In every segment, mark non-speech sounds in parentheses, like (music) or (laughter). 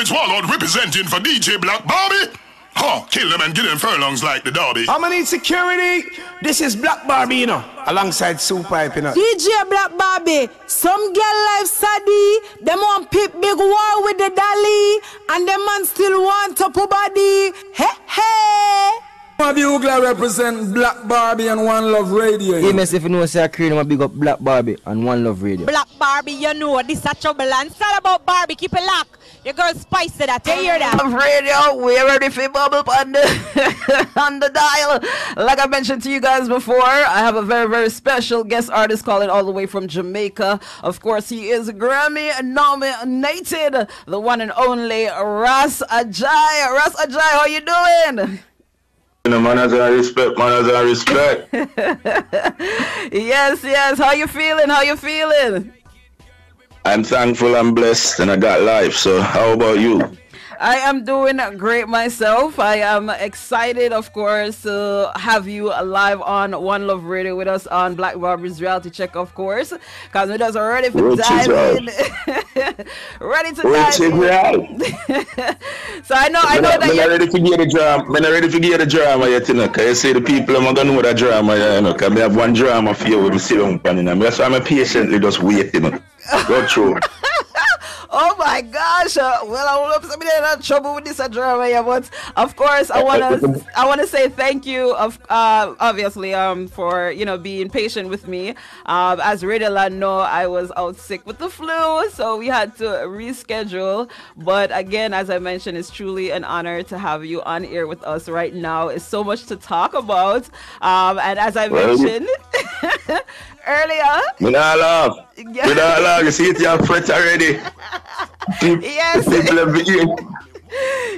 Damage Warlord representing for DJ Black Barbie. Huh, Kill them and get them furlongs like the derby. I'm gonna need security. This is Black Barbie, you know, alongside Super you know. DJ Black Barbie, some girl life saddy. Them want pip big war with the dolly, and them man still want to put body. Hey, hey. Bugler represent Black Barbie and One Love Radio. Hey, miss, if you know, say I create a big up Black Barbie and One Love Radio. Black Barbie, you know, this is a trouble. And it's not about Barbie, keep it locked. Your girl Spice said that. You hear that? Love Radio, we're ready for bubble on the, (laughs) on the dial. Like I mentioned to you guys before, I have a very, very special guest artist calling all the way from Jamaica. Of course, he is Grammy nominated, the one and only Ras Ajai. Ras Ajai, how you doing? You know, manners and respect, manners and respect. (laughs) yes, yes. How you feeling? How you feeling? I'm thankful I'm blessed and I got life. So how about you? I am doing great myself. I am excited, of course, to have you live on One Love Radio with us on Black Barbie's Reality Check, of course, because we're just ready for dive in. (laughs) ready to dive in. (laughs) so I know, I know that you're ready to get the drama. I'm ready to get the drama yet, you know, because you see the people, I'm going to know the drama, you know, because I have one drama for you with the silver panel. That's why I'm patiently just waiting. You know. Go through. (laughs) oh my gosh! Uh, well, I hope somebody in trouble with this drama here, but of course, I wanna I wanna say thank you of uh, obviously um for you know being patient with me. Um, as Radela know, I was out sick with the flu, so we had to reschedule. But again, as I mentioned, it's truly an honor to have you on air with us right now. It's so much to talk about. Um, and as I mentioned. (laughs) earlier. Me not laugh. Yeah. Me not laugh. You see it, you're fret already. yes. People have been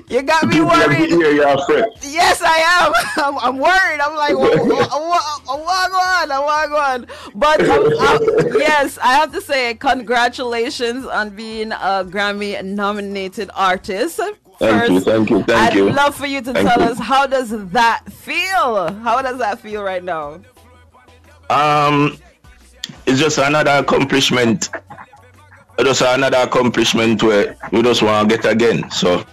you got me worried. Here, y'all. I am. (laughs) I'm, I'm worried. I'm like, what, what, what, what, what, But um, um, yes, I have to say, congratulations on being a Grammy nominated artist. Thank you, thank you, thank I'd you. I'd love for you to thank tell you. us how does that feel? How does that feel right now? Um, it's just another accomplishment. Just another accomplishment where you just want to get again. So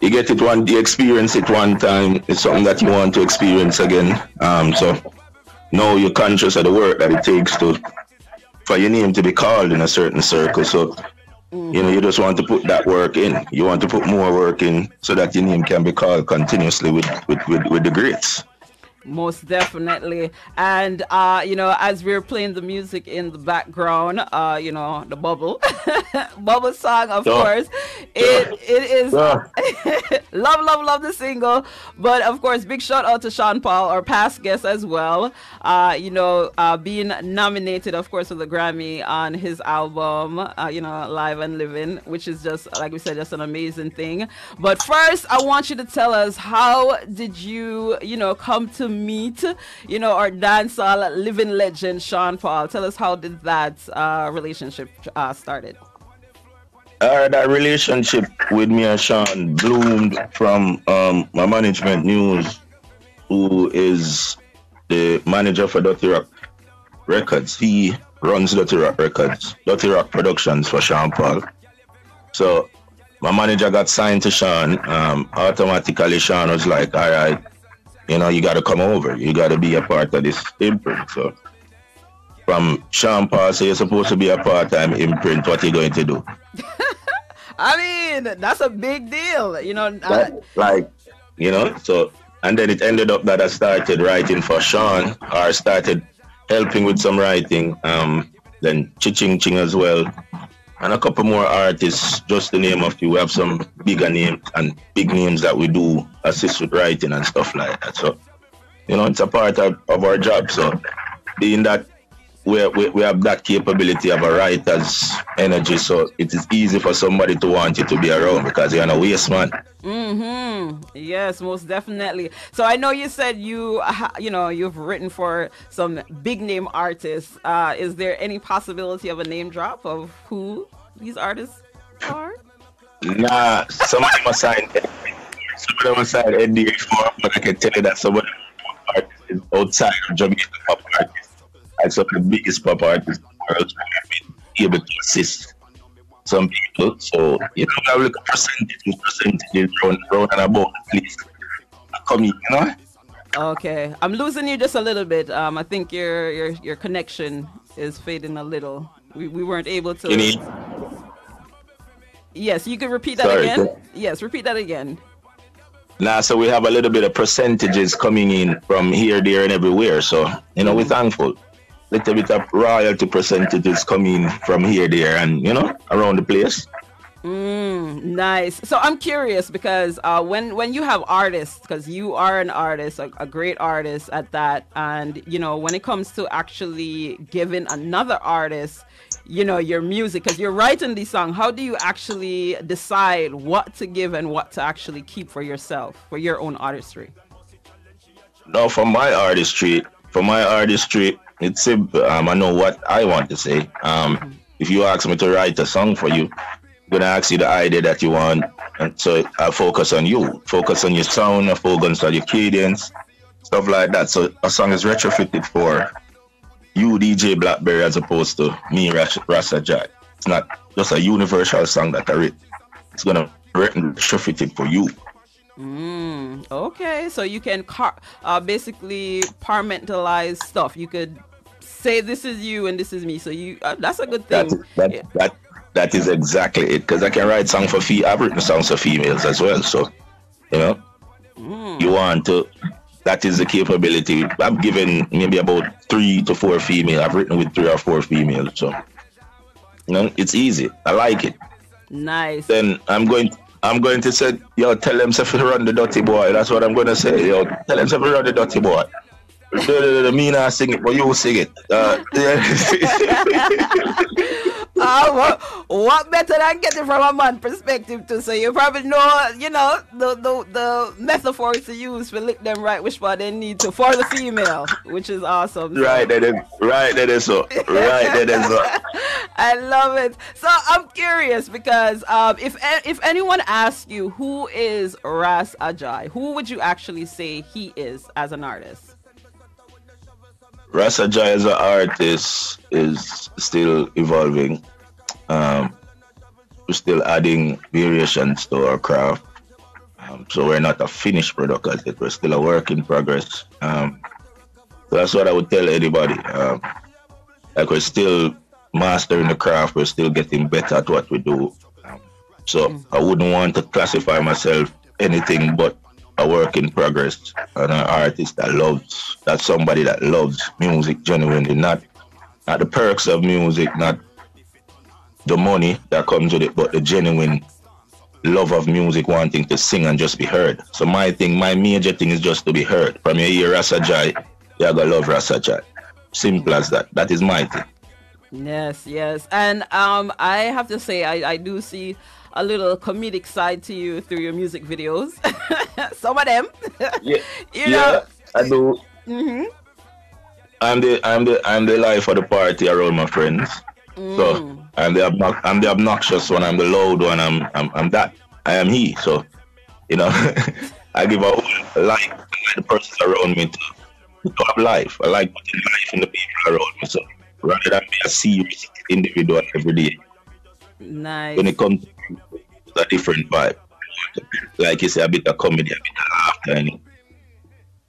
you get it one, you experience it one time. It's something that you want to experience again. Um, so now you're conscious of the work that it takes to for your name to be called in a certain circle. So you know, you just want to put that work in. You want to put more work in so that your name can be called continuously with, with, with, with the greats. Most definitely. And, uh, you know, as we are playing the music in the background, uh, you know, the bubble, (laughs) bubble song, of course, it, it is (laughs) love, love, love the single. But of course, big shout out to Sean Paul, our past guest as well. Uh, you know, uh, being nominated, of course, for the Grammy on his album, uh, you know, Live and Living, which is just, like we said, just an amazing thing. But first, I want you to tell us how did you, you know, come to meet, you know, our dancehall living legend Sean Paul. Tell us how did that uh, relationship uh, started? Uh, that relationship with me and Sean bloomed from um, my management news, who is the manager for Dutty Rock Records. He runs Dutty Rock Records, Dutty Rock Productions for Sean Paul. So my manager got signed to Sean. Um, automatically, Sean was like, "All right, you know, you got to come over. You got to be a part of this imprint. So from Sean Paul say you're supposed to be a part-time imprint, what are you going to do? (laughs) I mean, that's a big deal, you know. Like, like, you know, so and then it ended up that I started writing for Sean, or started helping with some writing. Um, then Chiching Ching as well, and a couple more artists, just to name a few. We have some bigger names and big names that we do assist with writing and stuff like that. So, you know, it's a part of, of our job. So, being that we, we, we have that capability of a writer's energy, so it is easy for somebody to want you to be around because you're a waste man. Mm-hmm. Yes, most definitely. So I know you said you, you know, you've written for some big name artists. Uh, is there any possibility of a name drop of who these artists are? Nah, some of them are signed. Some of them are signed NDA for, but I can tell you that some of them artists outside of Jamaica pop artists, and some of the biggest pop artists in the world have been able to assist some people. So you know, we have like a percentage, percentages round, round and about please come in, you know. Okay, I'm losing you just a little bit. Um, I think your your your connection is fading a little. We we weren't able to. You need, Yes, you could repeat that Sorry, again. go- Yes, repeat that again. Nah, so we have a little bit of percentages coming in from here, there, and everywhere. So, you know, we're thankful. Little bit of royalty percentages coming from here, there, and you know, around the place. Mm, nice. So I'm curious because uh, when when you have artists, because you are an artist, a, a great artist at that, and you know when it comes to actually giving another artist, you know your music, because you're writing the song. How do you actually decide what to give and what to actually keep for yourself for your own artistry? Now, for my artistry, for my artistry, it's simple. Um, I know what I want to say. Um, if you ask me to write a song for you, I'm gonna ask you the idea that you want, and so I focus on you, focus on your sound, I focus on your cadence, stuff like that. So a song is retrofitted for you, DJ Black Barbie, as opposed to me, Ras- Rasta Jai. It's not just a universal song that I write. It's gonna written retrofitted for you. Mm, okay, so you can car- uh, basically compartmentalize stuff. You could say this is you and this is me. So you uh, that's a good thing. That, that, that, that is exactly it. Because I can write songs for fe- I've written songs for females as well. So, you know, you want to. That is the capability. I've given maybe about three to four female. I've written with three or four females. So, you know, it's easy. I like it. Nice. Then I'm going. I'm going to say, yo, tell them to run the dirty boy. That's what I'm going to say. Yo, tell them to run the dirty boy. The, the, the, me not sing it, but you will sing it. Uh, Uh, what, what better than getting from a man perspective too? So you probably know, you know, the, the the metaphors to use for lick them right which part they need to for the female, which is awesome. So Right, that is right. That is so. Right, that is so. (laughs) I love it. So I'm curious because um, if if anyone asks you who is Ras Ajai, who would you actually say he is as an artist? Ras Ajai as an artist is still evolving. Um, we're still adding variations to our craft. Um, so we're not a finished product as yet. We're still a work in progress. Um, so that's what I would tell anybody. Um, like we're still mastering the craft. We're still getting better at what we do. Um, so I wouldn't want to classify myself anything but a work in progress and an artist that loves that somebody that loves music genuinely not not the perks of music not the money that comes with it but the genuine love of music wanting to sing and just be heard. So my thing my major thing is just to be heard. From your ear Ras Ajai you gotta love Ras Ajai simple as that. That is my thing. Yes, yes. And um, I have to say, I, I do see a little comedic side to you through your music videos. (laughs) Some of them. yeah (laughs) You know. I do hmm I'm the I'm the I'm the life of the party around my friends. So I'm the obnox- I'm the obnoxious one. I'm the loud one. I'm I'm I'm that. I am he. So you know, (laughs) I give out life to the persons around me to, to have life. I like putting life in the people around me. So rather than be a serious individual every day, Nice. when it comes to a different vibe, like you say, a bit of comedy, a bit of laughter, and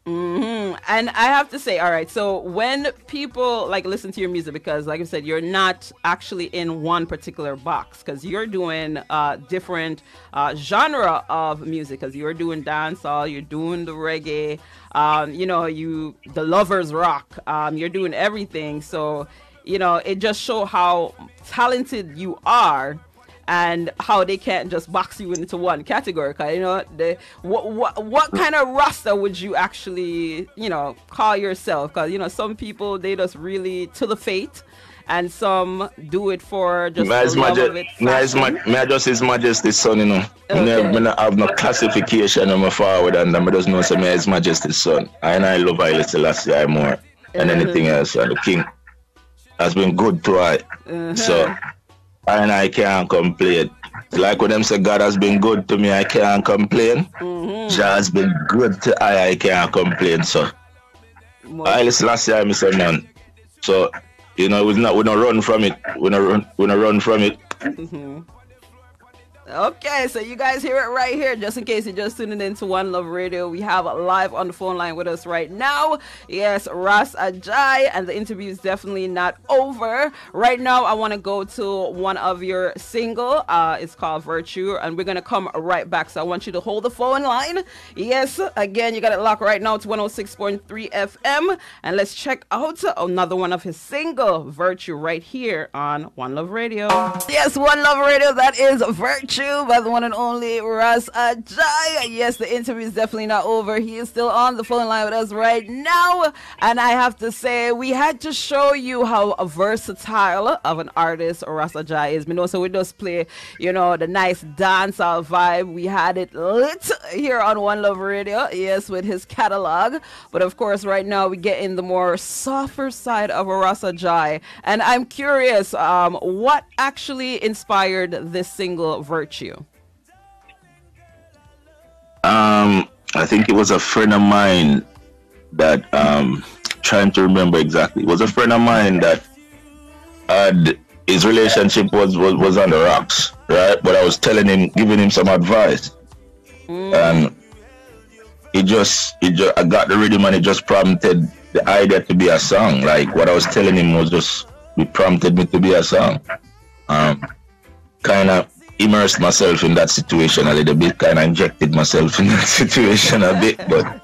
hmm And I have to say, all right. So when people like listen to your music, because like I said, you're not actually in one particular box, because you're doing uh, different uh, genre of music. Because you're doing dancehall, you're doing the reggae, um, you know, you the lovers rock. Um, you're doing everything. So you know, it just show how talented you are and how they can't just box you into one category. 'Cause, you know, the, what what what kind of rasta would you actually you know call yourself? Because you know some people they just really to the fate, and some do it for just the His love of it. may His Ma- may I just His Majesty's son, you know. Okay. Me, never- me not have no classification on my forward and I just know say me His Majesty's son. I and I love Haile Selassie I more than Uh-huh. anything else. And the king has been good to I. Uh-huh. So I and I can't complain. Like when them say God has been good to me, I can't complain. Mm-hmm. Jah has been good to I, I can't complain. So I listen last year, I Mr. Man. So, you know, we not we not run from it. We not run we not run from it. Mm-hmm. Okay, so you guys hear it right here. Just in case you're just tuning in to One Love Radio, we have a live on the phone line with us right now. Yes, Ras Ajai, and the interview is definitely not over. Right now, I want to go to one of your single. Uh, it's called Virtue, and we're gonna come right back. So I want you to hold the phone line. Yes, again, you got it locked right now to 106.3 FM, and let's check out another one of his single, Virtue, right here on One Love Radio. Yes, One Love Radio. That is Virtue by the one and only Ras Ajai. Yes, the interview is definitely not over. He is still on the phone line with us right now. And I have to say, we had to show you how versatile of an artist Ras Ajai is. We know, so we just play, you know, the nice dancehall vibe. We had it lit here on One Love Radio, yes, with his catalog. But of course, right now we get in the more softer side of Ras Ajai. And I'm curious, um, what actually inspired this single, Virtue? you? Um, I think it was a friend of mine that um trying to remember exactly. It was a friend of mine that had his relationship was, was, was on the rocks, right? But I was telling him, giving him some advice. Mm. And he just he just I got the rhythm and it just prompted the idea to be a song. Like what I was telling him was just it prompted me to be a song. Um kind of immersed myself in that situation a little bit, kind of injected myself in (laughs) that situation a bit, but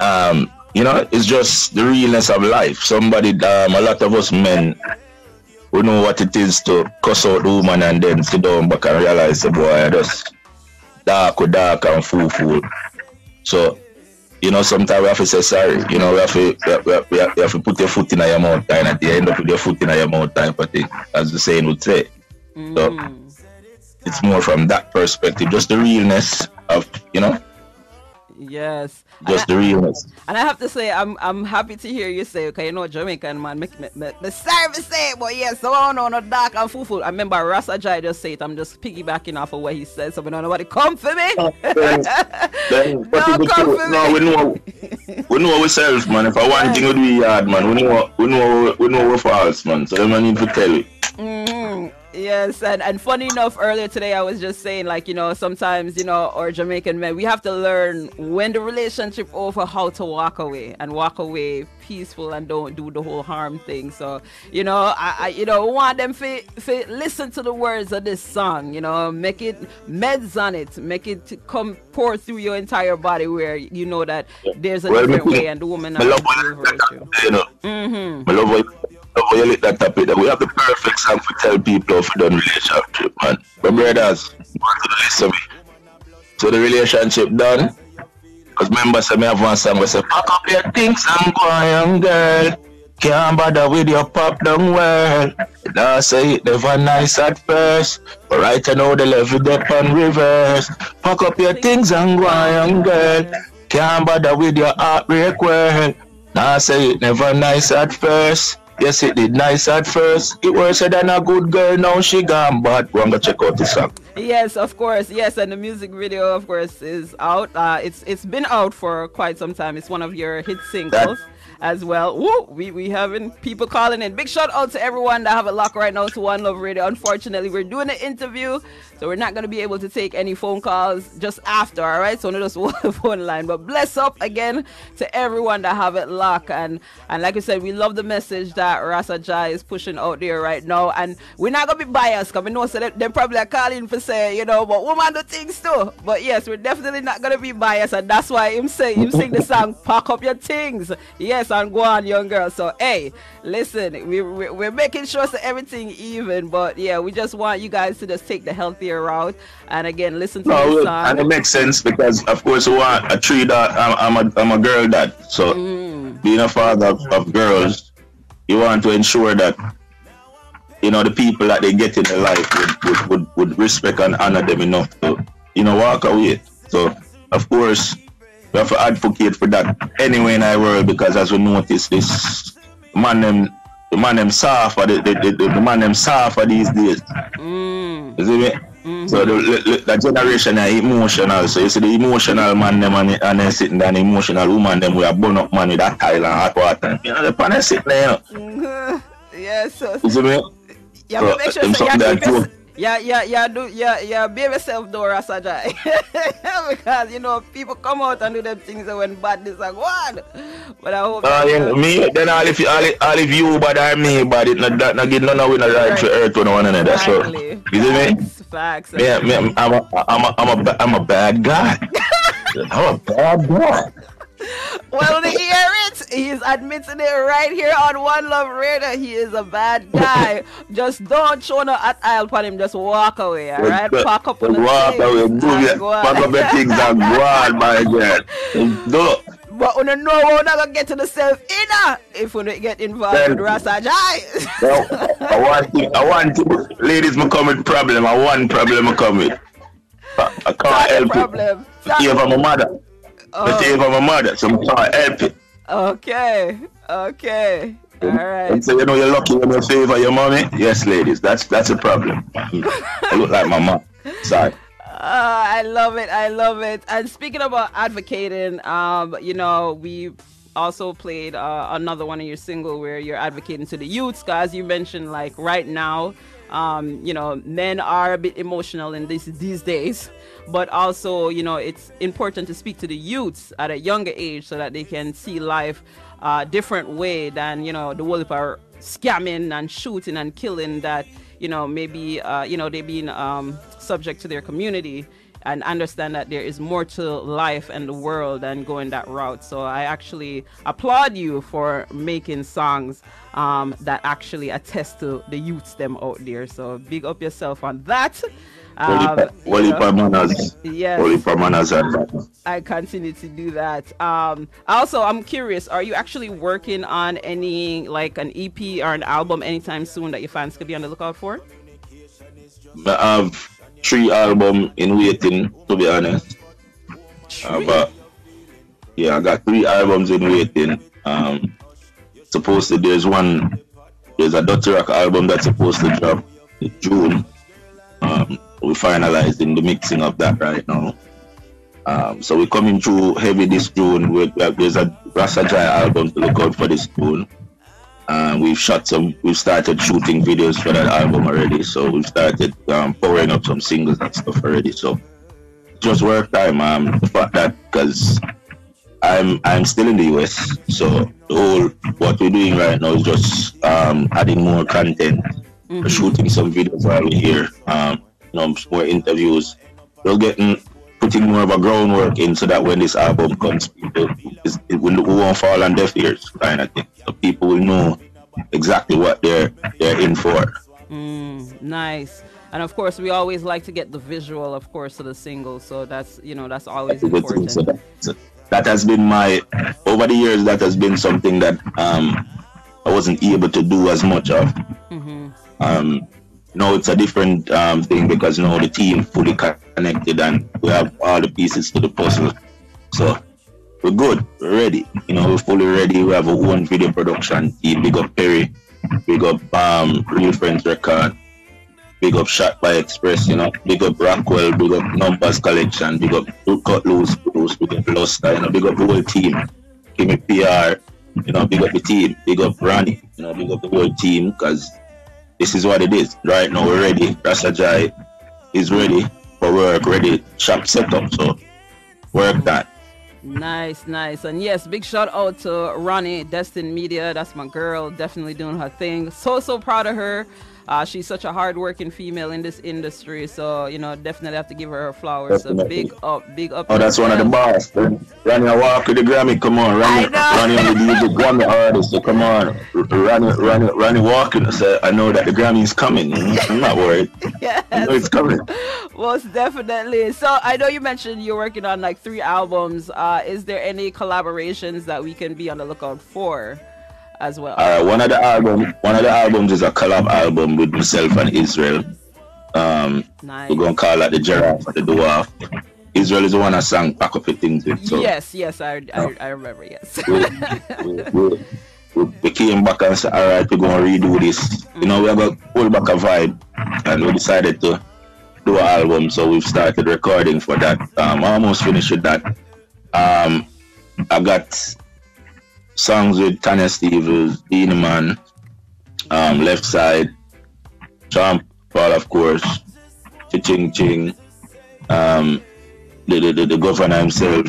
um, you know, it's just the realness of life. Somebody, um, a lot of us men, we know what it is to cuss out the woman and then sit down back and realize the boy I just dark or dark and fool fool. So, you know, sometimes we have to say sorry. You know, we have to we have, we have, we have to put your foot in your mouth and at the end of your foot in your mouth type of thing, as the saying would say. Mm. So it's more from that perspective, just the realness of you know. Yes. Just the realness. And I have to say, I'm I'm happy to hear you say, okay, you know, Jamaican man, make me, me, the service say, but yes, so I don't know, dark and fufu. I remember Ras Ajai just said it. I'm just piggybacking off of what he said, so we don't nobody come for me. Uh, then, then, (laughs) no, come for no, me. we know, we know ourselves, man. If I want (laughs) thing, we do hard, man. We know, we know, we know we're false, man. So I need to tell you. Mm-hmm. Yes, and, and funny enough, earlier today I was just saying, like, you know, sometimes, you know, or Jamaican men, we have to learn when the relationship over how to walk away and walk away peaceful and don't do the whole harm thing. So, you know, I, I you know, want them to listen to the words of this song, you know, make it meds on it, make it come pour through your entire body where you know that there's a well, different way and the woman to virtue. You know, mm-hmm. Mm-hmm you lit that topic we have the perfect song to tell people if done relationship, man. But brothers, listen to me. So the relationship done. Because members say me have one song where say, Pack up your things and go on, girl. Can't bother with your pop down well. Now say it never nice at first. But right now the level up on reverse. Pack up your things and go on, girl. Can't bother with your heartbreak well. Now say it never nice at first. Yes, it did nice at first. It was than a good girl, now she gone bad. We're gonna check out the song. Yes, of course. Yes, and the music video, of course, is out. Uh, it's it's been out for quite some time. It's one of your hit singles. That- as well. Woo, we we having people calling in. Big shout out to everyone that have a lock right now to One Love Radio. Unfortunately, we're doing an interview, so we're not gonna be able to take any phone calls just after. All right, so not just (laughs) one phone line. But bless up again to everyone that have it locked. And and like I said, we love the message that Rasa Ajay is pushing out there right now. And we're not gonna be biased because we know so they, they probably are calling for say, you know, but woman do things too. But yes, we're definitely not gonna be biased, and that's why him say him sing the song "Pack Up Your Things." Yes and go on, young girl. So, hey, listen, we, we, we're making sure so everything even, but yeah, we just want you guys to just take the healthier route and again listen to no, the song. And it makes sense because, of course, we want a tree that I'm, I'm, a, I'm a girl dad. So, mm. being a father of, of girls, you want to ensure that you know the people that they get in their life would, would, would, would respect and honor them enough to you know walk away. So of course we have to advocate for that anyway in our world because as we notice this man them the man them suffer the, the, the, the man them suffer these days. Mm. You see me? Mm-hmm. So the, the, the generation are emotional. So you see the emotional man them and, and then sitting down the emotional woman them we are burn up man with that tile and hot water. You know the pan sitting there. You know? Mm-hmm. Yes. You see me? Yeah, so, make sure so you keep, your, Yeah, yeah, yeah, do yeah, yeah, behave yourself though, Ras Ajai. (laughs) because you know people come out and do them things and when bad is like what? But I hope uh, yeah, me then all if all if, all if you bad or me bad it not that not get none of we not right to earth one another. Exactly. So you see me? Facts. Yeah, me, I'm a I'm a I'm a I'm a bad guy. (laughs) I'm a bad guy well, to hear it, he's admitting it right here on One Love Radio. He is a bad guy. just don't show no at aisle for him. Just walk away, all right? Pack up on the Walk away. Move it. Pack up the things and go on, my God. Do. But we don't know we're not gonna get to the self inner if we don't get involved then, with Ras Ajai. well, I want to, I want to, ladies, me come with problem. I want problem come. I, I can't help problem. it. Even my mother. Oh. But they my mother, so I'm trying to help it. Okay, okay. All right. And so you know you're lucky when you favor your mommy. Yes, ladies, that's that's a problem. I look like my mom. Sorry. Uh, I love it. I love it. And speaking about advocating, um, you know, we also played uh, another one of your single where you're advocating to the youths. Cause you mentioned like right now, um, you know, men are a bit emotional in this these days but also you know it's important to speak to the youths at a younger age so that they can see life a uh, different way than you know the world are scamming and shooting and killing that you know maybe uh, you know they've been um, subject to their community and understand that there is more to life and the world than going that route. So I actually applaud you for making songs um, that actually attest to the youths them out there. So big up yourself on that. Um, manners. Yes. manners I continue to do that. Um, also, I'm curious, are you actually working on any, like an EP or an album anytime soon that your fans could be on the lookout for? I have three albums in waiting, to be honest. Uh, but, yeah, I got three albums in waiting. Um, supposed to, there's one, there's a Dutty Rock album that's supposed to drop in June. Um, we're finalizing the mixing of that right now. Um, so we're coming through heavy this June. We're, there's a Ras Ajai album to look out for this June. Um, we've shot some, we've started shooting videos for that album already. So we've started um, pouring up some singles and stuff already. So just work time, um, the fact that because I'm I'm still in the US, so the whole what we're doing right now is just um, adding more content, mm-hmm. shooting some videos while we're here. Um, you know, more interviews. We're getting putting more of a groundwork in so that when this album comes, people it, will, won't fall on deaf ears, kind of thing. So people will know exactly what they're they're in for. Mm, nice. And of course, we always like to get the visual, of course, of the single. So that's you know that's always important. So that, so that has been my over the years. That has been something that um, I wasn't able to do as much of. Mm-hmm. Um, now it's a different um, thing because now the team fully connected and we have all the pieces to the puzzle. So we're good, we're ready. You know, we're fully ready. We have a one video production team. Big up Perry, big up um, Real Friends Record, big up Shot by Express, you know, big up Rockwell, big up Numbers Collection, big up Cut Loose, Bruce, big up Luster, you know, big up the whole team. Give me PR, you know, big up the team, big up Ronnie, you know, big up the whole team because this is what it is. Right now we're ready. Ras Ajai is ready for work, ready, shop set up. So work that. Nice, nice. And yes, big shout out to Ronnie, Destin Media. That's my girl, definitely doing her thing. So, so proud of her. Uh, she's such a hardworking female in this industry, so you know definitely have to give her her flowers. So big up, big up. Oh, that's one of the bars. Ronnie, I walk with the Grammy. Come on, Ronnie. Ronnie the, the Grammy artist. So come on, Ronnie, Ronnie, Ronnie walking. So I know that the Grammy is coming. (laughs) I'm not worried. yes. I know it's coming. Most definitely. So I know you mentioned you're working on like three albums. Uh, is there any collaborations that we can be on the lookout for? as well. All right, one of the album, one of the albums is a collab album with myself and Israel. Um, nice. We're gonna call that the giraffe the dwarf. Israel is the one I sang "Pack Up Your Things" with. So, yes, yes, I, I, I remember. Yes. we, we, we, we, came back and said, "All right, we're gonna redo this." You know, we a pull back a vibe, and we decided to do an album. So we've started recording for that. Um, almost finished with that. Um, I got songs with Tanya Stephens, Man, um, Left Side, Trump, Paul, of course, Ching Ching, um, the, the, the, the governor himself,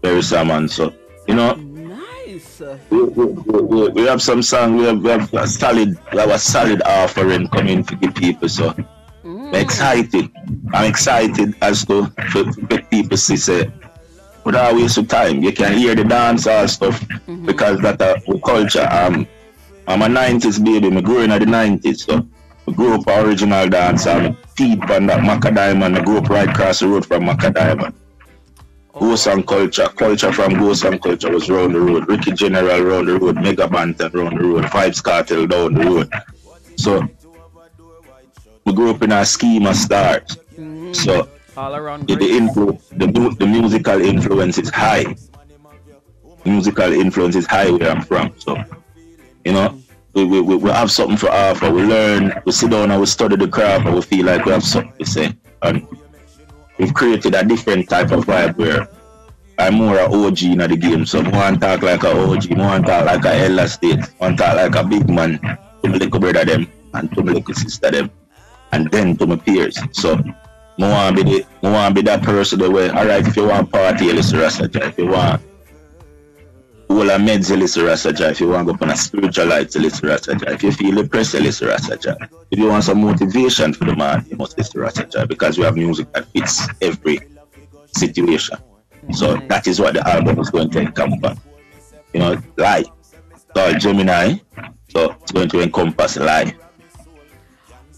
Barry Salmon. So, you know, Nice. we, we, we, we have some song, we have, we have a solid, we have a solid offering coming for the people. So, excited. I'm excited as to make people see say without waste of time. You can hear the dancehall stuff because that uh, culture. Um, I'm a 90s baby. Me grew in the 90s, so I grew up original dance. I'm feed on that Macadam I grew up right across the road from Macadam. Ghost and culture, culture from Ghost and culture was round the road. Ricky General round the road, Mega Banton round the road, Vybz Kartel down the road. So we grew up in a scheme of stars. Mm-hmm. So All around the, the, influ- the, the musical influence is high. Musical influence is high where I'm from. So, you know, we, we, we, we have something for offer. We learn, we sit down and we study the craft and we feel like we have something to say. And we've created a different type of vibe where I'm more an OG in the game. So I want to talk like a OG, I want to talk like a elder state, I want to talk like a big man to my little brother them and to my little sister them and then to my peers. So I want to be the, I want to be that person that way. All right, if you want party, listen Rasaja. If you want all a meds, listen Rasaja. If you want to go on a spiritual light, listen Rasaja. If you feel depressed, listen Rasaja. If you want some motivation for the man, you must listen Rasaja because we have music that fits every situation. So that is what the album is going to encompass. You know, life. Called Gemini. So it's going to encompass life.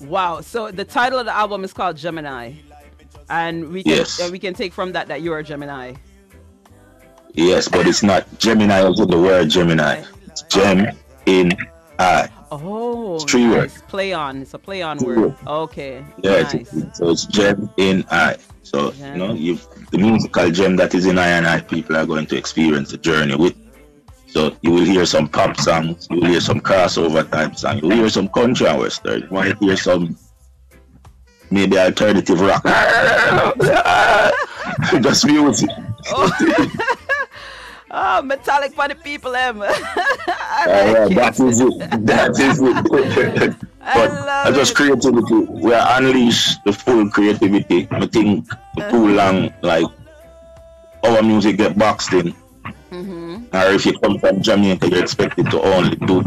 Wow. So the title of the album is called Gemini, and we can Yes. uh, we can take from that that you're Gemini. Yes, but it's not Gemini in the word Gemini. It's Gem in I. Oh, three nice. words. Play on. It's a play on word. Okay. Yeah, nice. it's, so it's gem in I. So Gem. you know, you the musical gem that is in I and I people are going to experience the journey with. So you will hear some pop songs, you will hear some crossover type songs, you will hear some country and western, you might hear some maybe alternative rock. (laughs) Just music. (laughs) Oh, metallic for the people, em. (laughs) I Uh, like that is it. That is it. I but love I just it. creativity. We unleash the full creativity. I think too long, like our music get boxed in. Mm-hmm. Or if you come from Jamaica, you're expected to only do.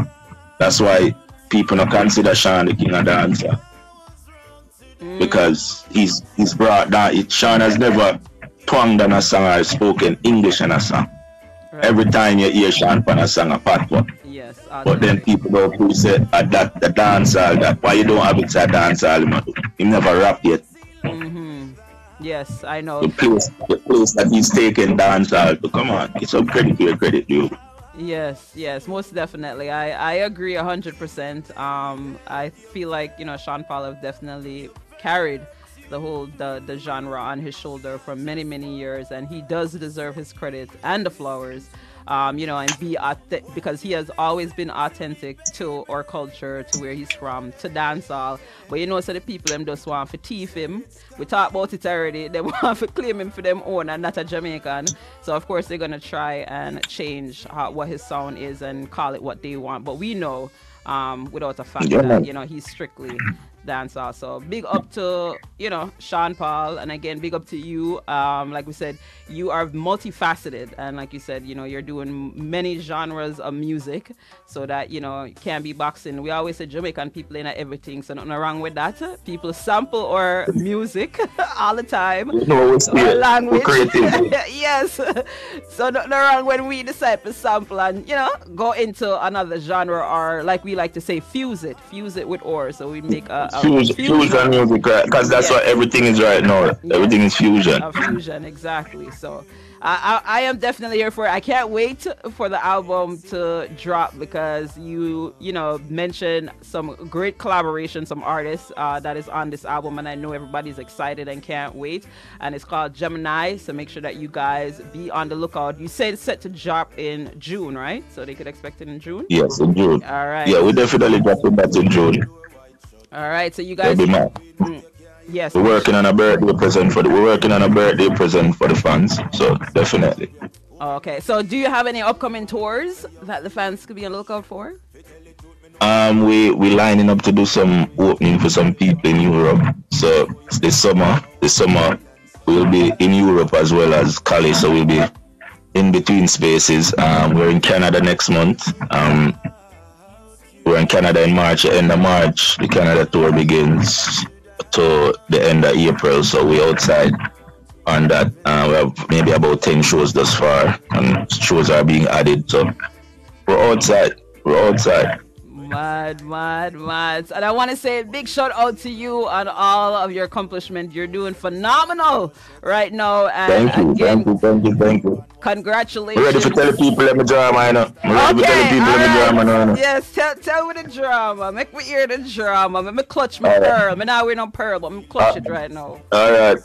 That's why people don't consider Sean the king of dancer Mm. because he's he's brought down. It, Sean has never twanged on a song or spoken English in a song. Right. Every time you hear Sean on a song, a patois. Yes. But then people don't who say uh, that the dance hall that why you don't have it at dance man. He never rap yet. Mm-hmm. Yes, I know. The place the place that he's taking dance hall to come on. It's some credit where credit due. Yes, yes, most definitely. I, I agree a hundred percent. Um, I feel like you know Sean Paul have definitely carried the whole the, the genre on his shoulder for many many years, and he does deserve his credit and the flowers. Um, you know, and be authentic because he has always been authentic to our culture, to where he's from, to dancehall. But you know, so the people them just want to teeth him. We talked about it already. (laughs) They want to claim him for them own and not a Jamaican. So of course they're gonna try and change how, what his sound is and call it what they want. But we know, um, without a fact Yeah, that you know he's strictly dancehall. So big up to you know Sean Paul, and again big up to you. Um, like we said, you are multifaceted, and like you said, you know you're doing many genres of music, so that you know can't be boxing. We always say Jamaican people in everything, so nothing wrong with that. People sample or music (laughs) all the time. Know what's Or language. (laughs) Yes. So nothing wrong when we decide to sample and you know go into another genre or like we like to say fuse it, fuse it with ore. So we make a, a Fusion, fusion music, because that's Yeah. what everything is right now. Everything is fusion. a fusion exactly. So I, I, I am definitely here for it. I can't wait for the album to drop because you you know mentioned some great collaboration some artists uh, that is on this album and i know everybody's excited and can't wait. And it's called gemini so make sure that you guys be on the lookout. You said it's set to drop in june right? So they could expect it in june? Yes, in June. all right. Yeah, we definitely dropping that in June. All right so you guys be mad. yes We're working on a birthday present for the we're working on a birthday present for the fans. So definitely. okay so do you have any upcoming tours that the fans could be on lookout for Um, we we lining up to do some opening for some people in Europe. So this summer, this summer we'll be in Europe as well as Cali. So we'll be in between spaces. Um, we're in Canada next month. Um, we're in Canada in March, end of March. The Canada tour begins to the end of April. So we're outside on that. Uh, we have maybe about 10 shows thus far, and shows are being added. So we're outside. We're outside. Mad, mad, mad. And I want to say a big shout out to you on all of your accomplishments. You're doing phenomenal right now. And thank you, again, thank you, thank you, thank you. Congratulations. Ready to tell the people let me drama, you know. Ready Okay, to tell the people let me right. drama, no, no. Yes, tell, tell me the drama. Make me hear the drama. Make me clutch my All right. pearl. Me now we're no pearl, but me clutch Uh, it right now. All right,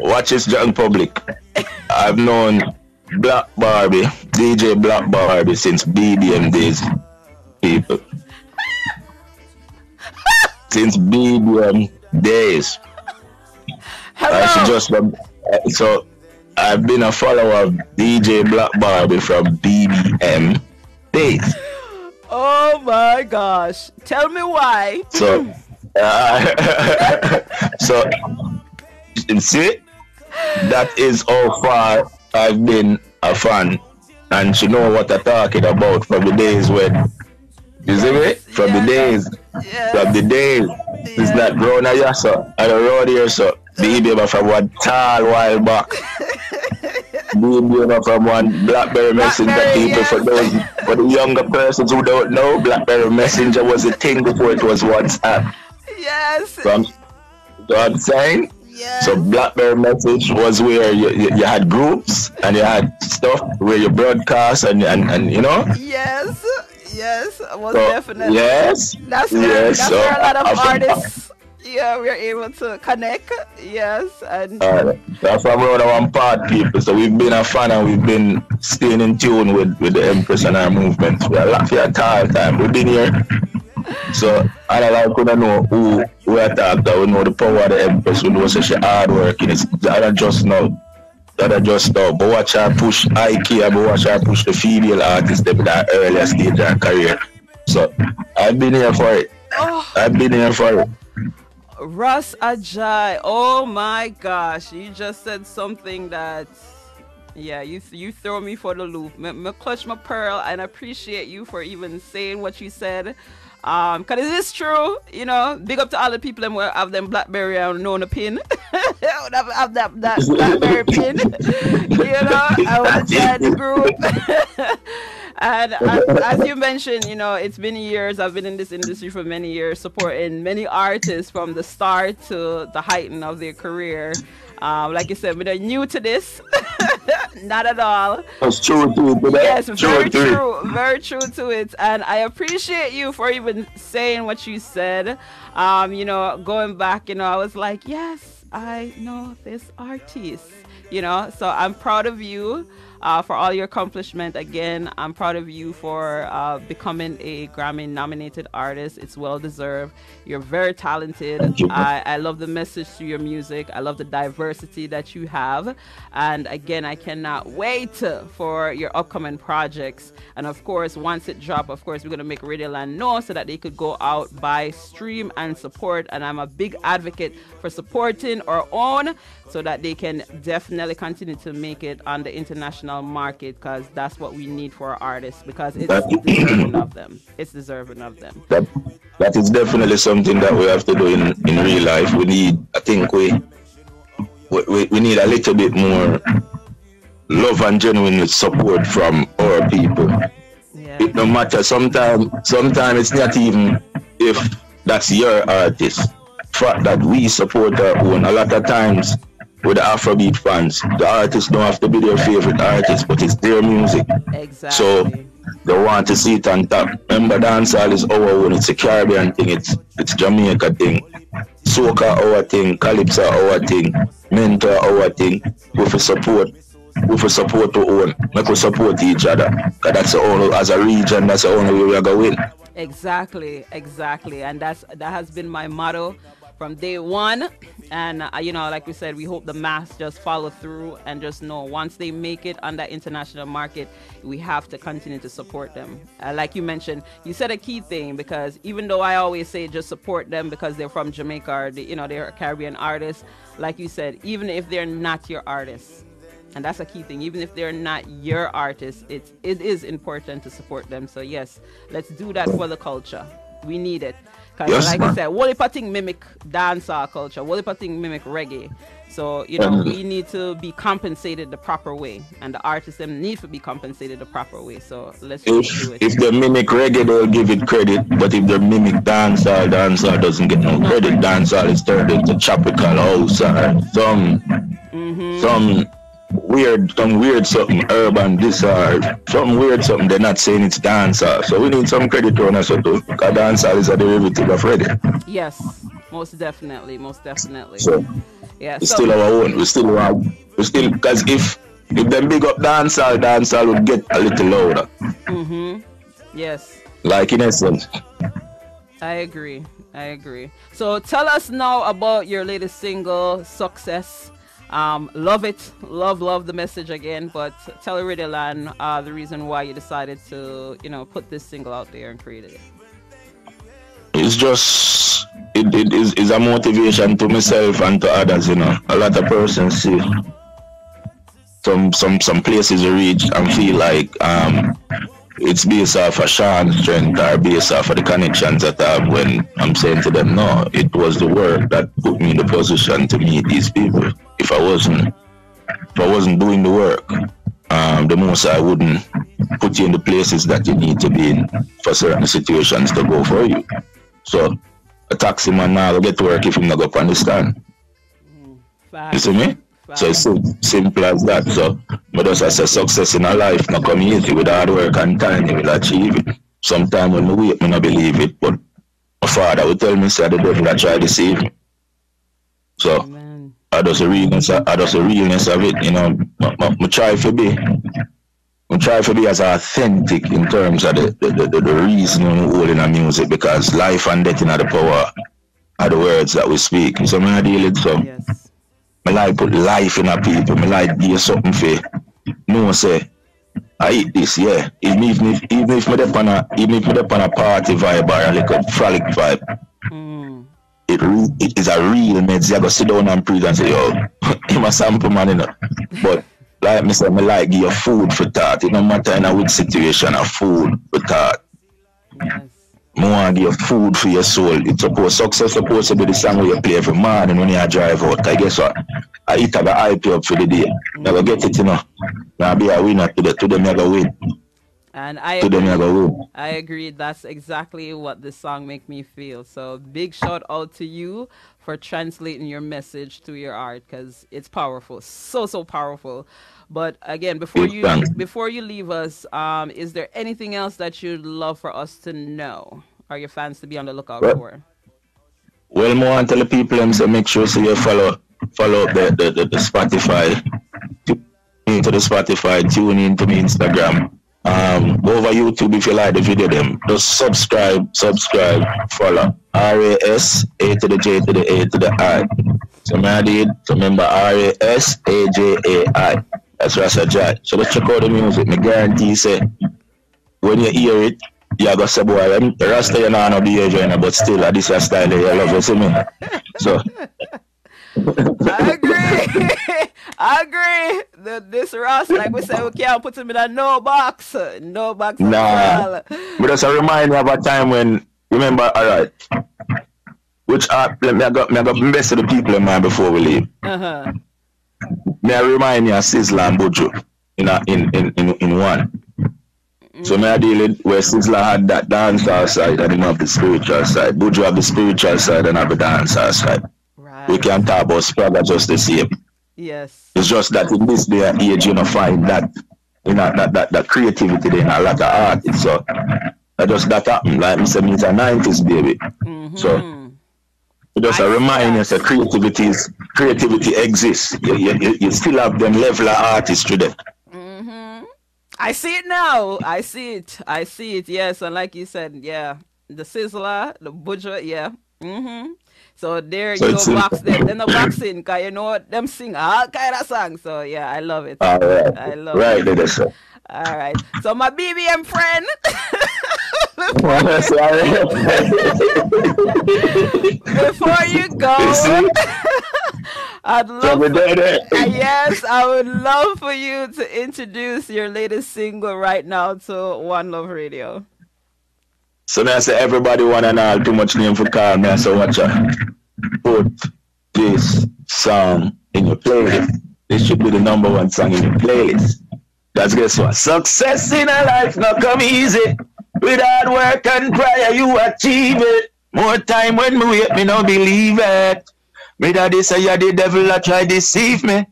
watch this, young public. (laughs) I've known Black Barbie, DJ Black Barbie, since BBM days, people. Since BBM days. Hello. just um, uh, so I've been a follower of DJ Black Barbie from BBM days. Oh my gosh. Tell me why. So, uh, (laughs) so you see, that is how far I've been a fan, and she know what I'm talking about from the days when. You see me? From the days, from the days. It's not grown a yasa and around here, so (laughs) baby from one tall while back. (laughs) Baby from one Blackberry Messenger Blackberry, people for those for the younger persons who don't know, Blackberry Messenger was a thing before it was WhatsApp. Yes. So I'm, so I'm saying, Yes. so BlackBerry message was where you, you, you had groups and you had stuff where you broadcast and and, and you know. Yes. Yes. Most So, definitely. yes, That's where, yes. that's so where a lot of artists, yeah, we're able to connect. Yes, and Uh, so from around one part people, so we've been a fan and we've been staying in tune with, with the Empress and our movement. We're laughing at all time. We've been here. So I don't like I know who we are talking about, we know the power of the Empress, we know such a hard working. It's just know. That I just know. But watch her push IKEA, but watch her push the female artists them in that earlier stage of their career. So I've been here for it. oh, I've been here for it. Ras Ajai. Oh my gosh, you just said something that. Yeah, you you throw me for the loop. Me, me clutch my pearl, and appreciate you for even saying what you said. Um, cause it is true, you know. Big up to all the people them who have them BlackBerry and known a pin, (laughs) have, have that that (laughs) BlackBerry pin, (laughs) you know. I want to join the group. and as, as you mentioned, you know, it's been years. I've been in this industry for many years, supporting many artists from the start to the heighten of their career. Um, like you said, we're new to this, (laughs) not at all. That's true to it. Yes, very to it. true, very true to it. And I appreciate you for even saying what you said. Um, you know, going back, you know, I was like, yes, I know this artist. You know, so I'm proud of you uh, for all your accomplishment. Again, I'm proud of you for uh, becoming a Grammy nominated artist. It's well deserved. You're very talented. You. I, I love the message to your music. I love the diversity that you have. And again, I cannot wait for your upcoming projects. And of course, once it drop, of course, we're going to make Radioland know so that they could go out, buy, stream, and support. And I'm a big advocate for supporting our own so that they can definitely continue to make it on the international market because that's what we need for our artists because it's That- deserving of them. It's deserving of them. that that is definitely something that we have to do in, in real life. We need, I think we, we we we need a little bit more love and genuine support from our people. Yeah. It no matter. Sometimes sometimes it's not even if that's your artist. Fact that we support our own. A lot of times with the Afrobeat fans, the artists don't have to be their favorite artist, but it's their music. Exactly. So they want to see it on top. Remember, dancehall is our own. It's a Caribbean thing. It's it's Jamaica thing. Soca our thing. Calypso our thing. Mento our thing. We for support. We for support to own. Make us support each other. Cause that's the only as a region. That's the only way we are going. Exactly, exactly, and that's that has been my motto from day one. And, uh, you know, like we said, we hope the mass just follow through and just know once they make it on that international market, we have to continue to support them. Uh, like you mentioned, you said a key thing because even though I always say just support them because they're from Jamaica or, you know, they're Caribbean artists, like you said, even if they're not your artists, and that's a key thing even if they're not your artists it, it is important to support them so yes let's do that for the culture we need it because yes, like man. I said Wolipa thing mimic dancehall culture. Wolipa thing mimic reggae. So you know we need to be compensated the proper way. And the artists them need to be compensated the proper way. So let's if, do it. if they mimic reggae they'll give it credit. But if they mimic dancehall dancehall doesn't get no credit. Dancehall is turned into tropical house or some mm-hmm. some weird, some weird something, urban, this or something weird something. They're not saying it's dancehall. So we need some credit on us too. Because dancehall is a derivative of reggae. Yes, most definitely, most definitely. So yeah, it's so, still our own. We still our, we still because if if them big up dancehall, dancehall would get a little louder. Mhm. Yes. Like in essence. I agree. I agree. So tell us now about your latest single, Success. Um, love it, love, love the message again. But tell Radio Land uh, the reason why you decided to, you know, put this single out there and created it. It's just it, it is is a motivation to myself and to others. You know, a lot of persons see some some some places you reach and feel like um it's based off of Sean's strength or based off of the connections that I have when I'm saying to them, no, it was the work that put me in the position to meet these people. If I wasn't if I wasn't doing the work, um, the most I wouldn't put you in the places that you need to be in for certain situations to go for you. So a taxi man now will get to work if him not go understand. Mm, you see me? So it's so simple as that. So, but just as a success in a life, not come easy with hard work and time, you will achieve it. Sometimes when we wait, me not believe it, but my father would tell me, say the devil that try to deceive me. So, Amen. I just the realness, I just the realness of it, you know. I try to be, I try to be as authentic in terms of the the, the, the reason we hold in our music because life and death in the power are the words that we speak. So, I deal with so. Yes I like put life in a people. I like give something for no say. I eat this, yeah. Even if even if me on a even if me on a party vibe or a little frolic vibe, mm. It it is a real meds. You go sit down and breathe and say, yo, (laughs) I'm a sample man, you know. But like me say, me like give you food for thought. It no matter in a which situation, a food for thought. Yes more give food for your soul. It's supposed success supposed to be the song where you play every morning when you drive out. I guess what? I eat have a hype you up for the day. I Never get it, you know. Now be a winner today. Today me go win. And I agree. me go win. I agree. That's exactly what this song make me feel. So big shout out to you for translating your message to your art because it's powerful. So so powerful. But again, before you before you leave us, um, is there anything else that you'd love for us to know, or your fans to be on the lookout well, for? Well, more and tell the people them so make sure so you follow follow the the, the, the Spotify, tune into the Spotify, tune into the Instagram. Um, go over YouTube if you like the video. Them just subscribe, subscribe, follow. R A S A to the J to the A to the I. So I did. Remember R A S A J A I. That's Ras Ajai. So let's check out the music. Me guarantee say when you hear it, you go say boy, the Rasta you know no behavior, but still this is style you love, you see me? So I agree. I (laughs) agree. The, this Ras, like we said, we can't put him in a no box. No box. Nah. But just a reminder of a time when, remember, all right, which art, let me, I got, me, I got best of the people in mind before we leave. Uh-huh. May I remind you of Sizzla and Buju in, a, in, in, in, in one. So may I deal with where Sizzla had that dancehall side and him have the spiritual side. Buju have the spiritual side and have the dancehall side. We can talk about Spragga just the same. Yes. It's just that in this day and age, you know, find that you know that that, that creativity in a lot of art. So that just that happened. Like Mr. Means a nineties baby. Mm-hmm. So just a reminder that creativity is creativity exists. You, you, you still have them level of artistry there. Mm-hmm. I see it now. I see it. I see it. Yes, and like you said, yeah, the Sizzla, the Buju, yeah. Mm-hmm. So there so you go box them. Then the (coughs) boxing, cause you know them sing ah, all kind of songs. So yeah, I love it. All right. I love right, it. Right. All right. So my BBM friend. (laughs) Before you go, (laughs) (laughs) I'd love for, yes, I would love for you to introduce your latest single right now to One Love Radio. So now I say everybody and all too much name for call me. So watch out. Put this song in your playlist. This should be the number one song in your playlist. That's guess what? Success in a life not come easy. With hard work and prayer, you achieve it. More time when me wait, me no believe it. Me daddy say, yeah, the devil a try deceive me.